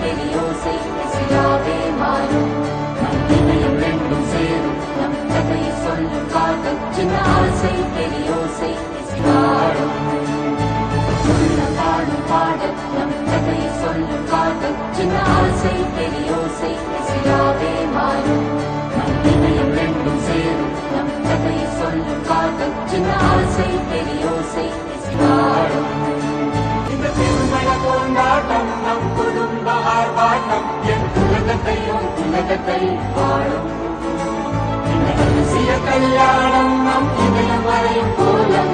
பெரியோசை இசையாவே மாறும் இதயம் ரெண்டும் சேரும் நம் கதையை சொல்லும் காதல் சின்ன ஆசை பெரியோசை இசை சொல்ல பாடும் பாடல் நம் கதையை சொல்லும் காதல் சின்ன ஆசை பெரியோசை இசையாவே மாறும் நம் இதயம் ரெண்டும் சேரும் நம் கதையை சொல்லும் காதல் சின்ன ஆர்ப்பாட்டம் என் உலகத்தையும் உலகத்தை பாடும் இந்த ரகசிய கல்யாணம் நம் இதயம் வரையும் கோலம்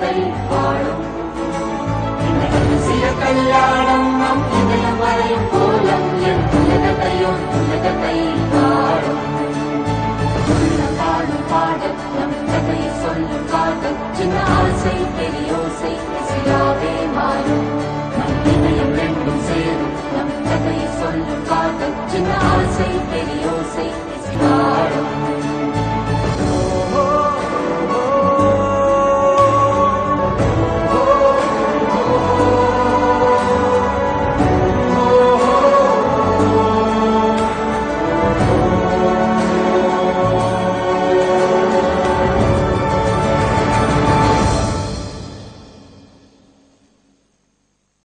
உலகத்தில் வாழும். கல்யாணம் நம் இதயம் வரையும் கோலம் என் உலகத்தையும் உலகத்தை பாடும் பாடும் பாடல் நம் கதையை சொல்லும் காதல். சின்ன ஆசை பெரியோசை இசையாவே மாறும். நம் இதயம் ரெண்டும் சேரும். நம் கதையை சொல்லும் காதல். சின்ன